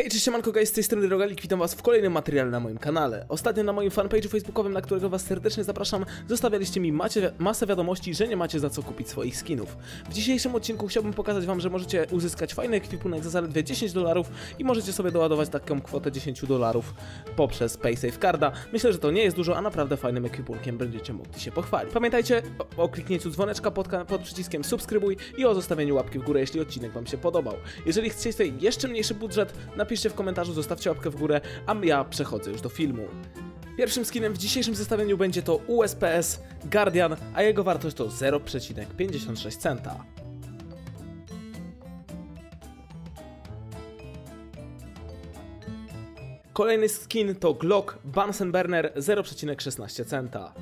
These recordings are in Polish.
Hej, cześć, siemanko, guys, z tej strony Rogalik, witam was w kolejnym materiale na moim kanale. Ostatnio na moim fanpage'u facebookowym, na którego was serdecznie zapraszam, zostawialiście mi macie, masę wiadomości, że nie macie za co kupić swoich skinów. W dzisiejszym odcinku chciałbym pokazać wam, że możecie uzyskać fajny ekwipunek za zaledwie 10 dolarów i możecie sobie doładować taką kwotę 10 dolarów poprzez PaySafe Carda. Myślę, że to nie jest dużo, a naprawdę fajnym ekwipunkiem będziecie mogli się pochwalić. Pamiętajcie o, o kliknięciu dzwoneczka pod, pod przyciskiem subskrybuj i o zostawieniu łapki w górę, jeśli odcinek wam się podobał. Jeżeli chcecie jeszcze mniejszy budżet, w komentarzu, zostawcie łapkę w górę, a ja przechodzę już do filmu. Pierwszym skinem w dzisiejszym zestawieniu będzie to USPS Guardian, a jego wartość to 0,56 centa. Kolejny skin to Glock Bunsen Burner 0,16 centa.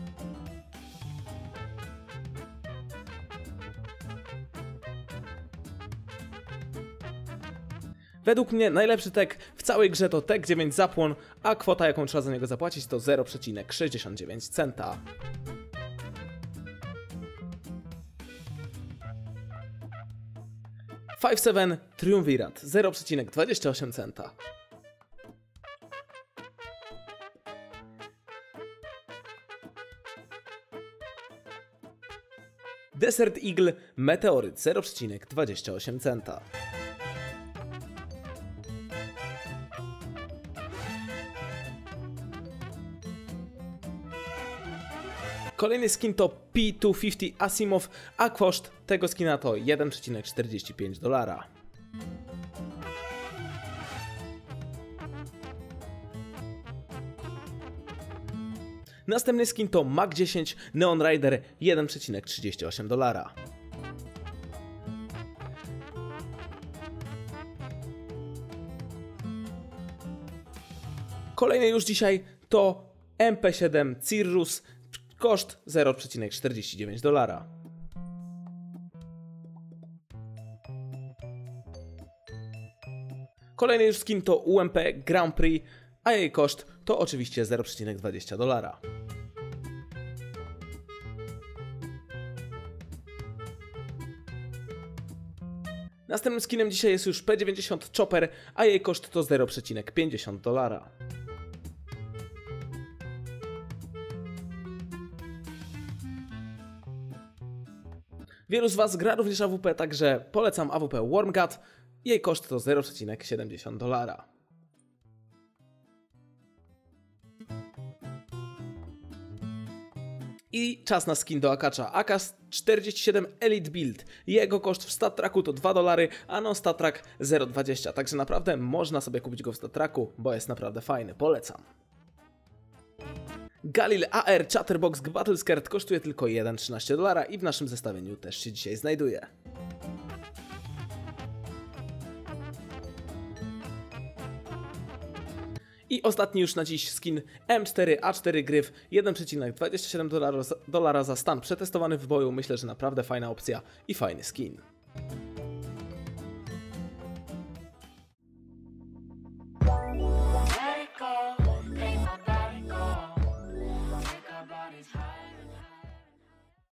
Według mnie najlepszy tek w całej grze to tek 9 zapłon, a kwota jaką trzeba za niego zapłacić to 0,69 centa. Five Seven Triumvirat 0,28 centa. Desert Eagle Meteoryt 0,28 centa. Kolejny skin to P250 Asimov, a koszt tego skina to 1,45 dolara. Następny skin to Mag 10 Neon Rider 1,38 dolara. Kolejny już dzisiaj to MP7 Cirrus, koszt 0,49 dolara. Kolejny już skin to UMP Grand Prix, a jej koszt to oczywiście 0,20 dolara. Następnym skinem dzisiaj jest już P90 Chopper, a jej koszt to 0,50 dolara. Wielu z Was gra również AWP, także polecam AWP Wormgut. Jej koszt to 0,70 dolara. I czas na skin do Akacza. Akas 47 Elite Build. Jego koszt w StatTracku to 2 dolary, a non StatTrack 0,20. Także naprawdę można sobie kupić go w StatTracku, bo jest naprawdę fajny. Polecam. Galil AR Chatterbox Battle Skirt kosztuje tylko 1,13 dolara i w naszym zestawieniu też się dzisiaj znajduje. I ostatni już na dziś skin M4 A4 Gryf 1,27 dolara, dolara za stan przetestowany w boju. Myślę, że naprawdę fajna opcja i fajny skin.